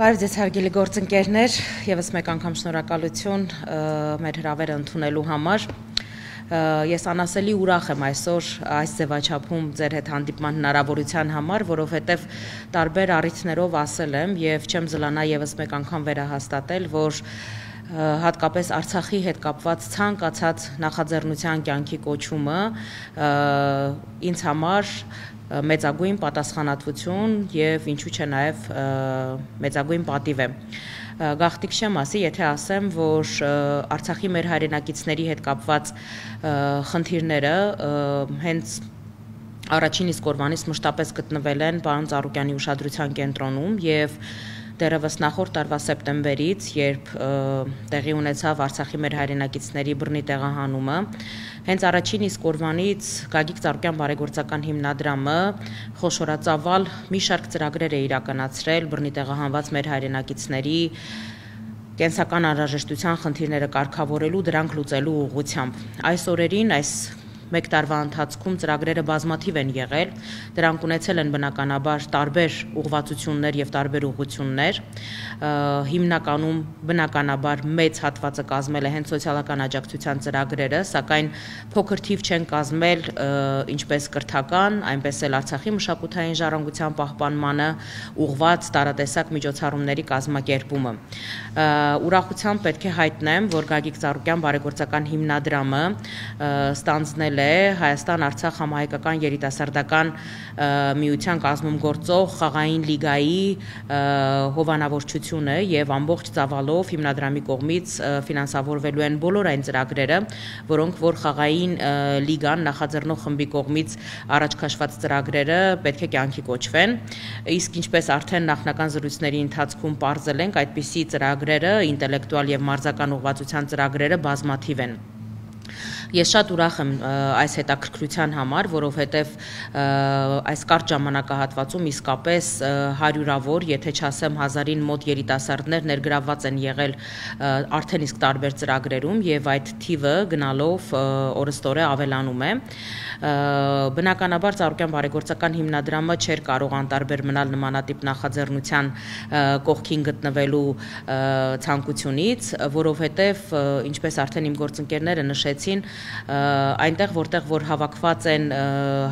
Բարև ձեզ հարգելի գործընկերներ, եւս մեկ անգամ շնորհակալություն մեր հրավերը ընդունելու համար։ Ես անասելի ուրախ եմ այսօր այս ձևաչափում ձեր հետ հանդիպման հնարավորության համար, որովհետև տարբեր առիթներով ասել եմ եւ չեմ զլանա եւս մեկ անգամ վերահաստատել, որ հատկապես Արցախի հետ կապված ցանկացած նախաձեռնության կյանքի կոչումը ինձ համար մեծագույն պատասխանատվություն եւ ինչու՞ չէ նաեւ մեծագույն պատիվ է գաղտիկ չեմ ասի, եթե ասեմ, որ Արցախի մեր հայրենակիցների հետ կապված խնդիրները հենց առաջին իսկ օրվանից մշտապես գտնվել են պարոն Ծառուկյանի ուշադրության կենտրոնում եւ դերևս նախորդ տարվա սեպտեմբերից, երբ տեղի ունեցավ Արցախի մեր հայրենակիցների բռնի տեղահանումը, հենց առաջին իսկ օրվանից Գագիկ Ծառուկյան բարեգործական հիմնադրամը խոշորածավալ մի շարք ծրագրեր է իրականացրել բռնի տեղահանված մեր հայրենակիցների կենսական անհրաժեշտության խնդիրները կարգավորելու դրանք լուծելու ուղղությամբ։ Այս օրերին այս մեկ տարվա ընթացքում ծրագրերը բազմաթիվ են եղել, դրանք ունեցել են բնականաբար տարբեր ուղղվածություններ եւ տարբեր ուղղություններ։ Հիմնականում բնականաբար մեծ հատվածը կազմել է հենց սոցիալական աջակցության ծրագրերը, սակայն փոքր թիվ չեն կազմել ինչպես կրթական, այնպես էլ Արցախի մշակութային ժառանգության պահպանմանը ուղղված տարատեսակ միջոցառումների կազմակերպումը։ Ուրախությամբ պետք է հայտնեմ, որ Գագիկ Ծառուկյան բարեգործական հիմնադրամը ստանձնել է Հայաստան-Արցախ համահայկական երիտասարդական միության կազմում գործող խաղային լիգայի հովանավորչությունը եւ ամբողջ ծավալով հիմնադրամի կողմից ֆինանսավորվելու են բոլոր այն ծրագրերը, որոնք որ խաղային լիգան նախաձեռնող խմբի կողմից առաջ քաշված ծրագրերը պետք է կյանքի կոչվեն։ Իսկ ինչպես արդեն նախնական զրույցների ընթացքում ողջել ենք, այդպիսի ծրագրերը, ինտելեկտուալ եւ մարզական ուղղվածության ծրագրերը բազմաթիվ են։ Ես շատ ուրախ եմ այս հետաքրքրության համար, որովհետև այս կարճ ժամանակահատվածում իսկապես հարյուրավոր, եթե չասեմ հազարին մոտ երիտասարդներ ներգրավված են եղել արդեն իսկ տարբեր ծրագրերում եւ այդ թիվը գնալով օրստորե ավելանում է։ Բնականաբար Ծառուկյան բարեգործական հիմնադրամը չէր կարող անտարբեր մնալ նմանատիպ նախաձեռնության կողքին գտնվելու ցանկությունից, որովհետև ինչպես արդեն իմ գործընկերները նշեցին, այնտեղ որտեղ որ հավաքված են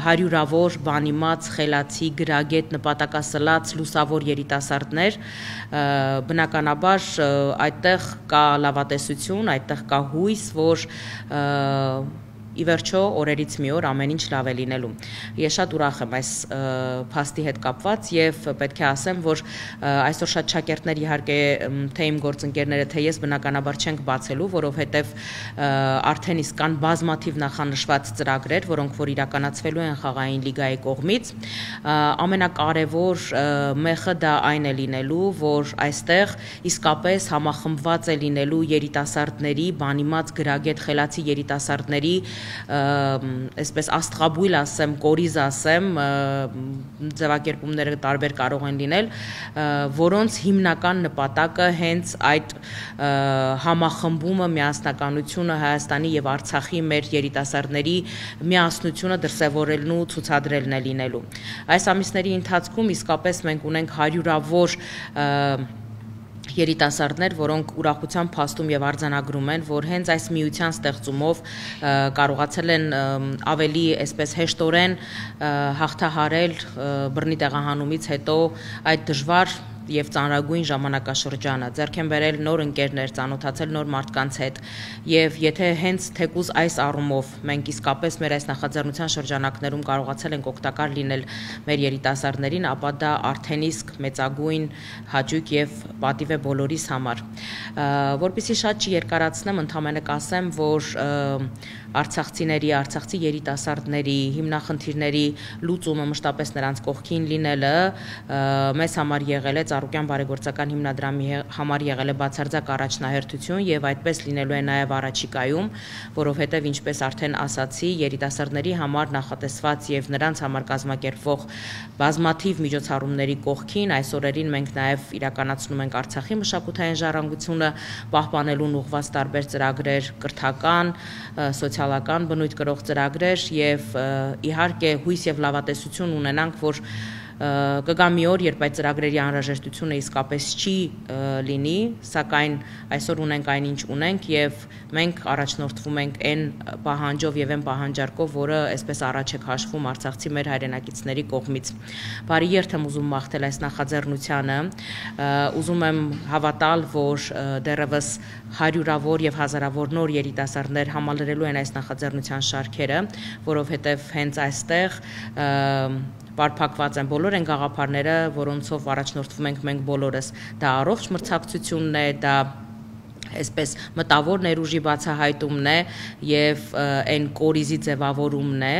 հարյուրավոր բանիմաց, խելացի, գրագետ, նպատակասլաց, լուսավոր երիտասարդներ, բնականաբար այդտեղ կա լավատեսություն, այդտեղ կա հույս, որ ի վերջո օրերից մի օր ամեն ինչ լավ է լինելու։ Ես շատ ուրախ եմ այս փաստի հետ կապված եւ պետք է ասեմ, որ այսօր շատ շակերտներ իհարկե թե իմ գործընկերները, թե ես բնականաբար չենք բացելու, որովհետեւ արդեն իսկ կան բազմաթիվ նախանշված ծրագրեր, որոնք որ իրականացվելու են խաղային լիգայի կողմից։ Ամենակարևոր մեխը դա այն է լինելու, որ այստեղ իսկապես համախմբված է լինելու երիտասարդների, բանիմաց գրագետ խելացի երիտասարդների այսպես աստղաբույլ ասեմ, կորիզ ասեմ, ձևակերպումները տարբեր կարող են լինել, որոնց հիմնական նպատակը հենց այդ համախմբումը, միասնականությունը Հայաստանի եւ Արցախի մեր երիտասարդների միասնությունը դրսեւորելն ու ցուցադրելն է լինելու։ Այս ամիսների ընթացքում իսկապես մենք ունենք հարյուրավոր երիտասարդներ, որոնք ուրախության փաստում եւ արձանագրում են, որ հենց այս միության ստեղծումով կարողացել են ավելի այսպես հեշտորեն հաղթահարել բռնի տեղահանումից հետո այդ դժվար եւ ծանրագույն ժամանակաշրջանը, ձեռք են բերել նոր ընկերներ, ծանոթացել նոր մարդկանց հետ եւ եթե հենց թեկուզ այս առումով մենք իսկապես մեր այս նախաձեռնության շրջանակներում կարողացել ենք օգտակար լինել մեր երիտասարդներին, ապա դա արդեն իսկ մեծագույն հաճույք եւ պատիվ է բոլորիս համար։ Որպեսզի շատ չերկարացնեմ, ընդհանրապես կասեմ, որ արցախցիների, արցախցի երիտասարդների հիմնախնդիրների լուծումը մշտապես նրանց կողքին լինելը մեզ համար եղել է Ծառուկյան բարեգործական հիմնադրամի համար եղել է բացարձակ առաջնահերթություն եւ այդպես լինելու է նաեւ առաջիկայում, որովհետեւ ինչպես արդեն ասացի, երիտասարդների համար նախատեսված եւ նրանց համար կազմակերպվող բազմաթիվ միջոցառումների կողքին այս օրերին մենք նաեւ իրականացնում ենք Արցախի մշակութային ժառանգությունը պահպանելուն ուղղված տարբեր ծրագրեր, կրթական, սոցիալ սոցիալական բնույթ կրող ծրագրեր եւ իհարկե հույս եւ լավատեսություն ունենանք, որ կգա մի օր, երբ այդ ծրագրերի անհրաժեշտությունը իսկապես չի լինի, սակայն այսօր ունենք այնինչ ունենք եւ մենք առաջնորդվում ենք այն պահանջով եւ այն պահանջարկով, որը այսպես առաջ է քաշվում Արցախցի մեր հայրենակիցների կողմից։ Բարի երթ եմ ուզում մաղթել այս նախաձեռնությանը։ Ուզում եմ հավատալ, որ դեռևս հարյուրավոր եւ հազարավոր նոր երիտասարդներ համալրելու են այս նախաձեռնության շարքերը, որովհետեւ հենց այստեղ բարփակված են բոլոր այն գաղափարները, որոնցով առաջնորդվում ենք մենք բոլորս։ Դա առողջ մրցակցությունն է, դա այսպես մտավոր ներուժի բացահայտումն է եւ այն կորիզի ձևավորումն է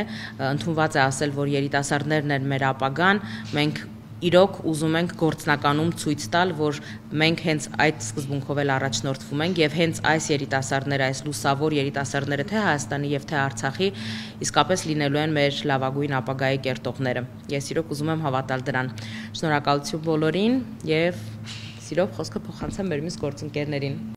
ընդունված է ասել որ երիտասարդներն են մեր ապագան մենք իրոք ուզում ենք գործնականում ցույց տալ, որ մենք հենց այդ սկզբունքով էլ առաջնորդվում ենք եւ հենց այս երիտասարդները, այս լուսավոր երիտասարդները թե Հայաստանի եւ թե Արցախի իսկապես լինելու են մեր լավագույն ապագայի կերտողները։ Ես իրոք ուզում եմ հավատալ դրան։ Շնորհակալություն բոլորին եւ սիրով խոսքը փոխանցեմ մեր մյուս գործընկերներին։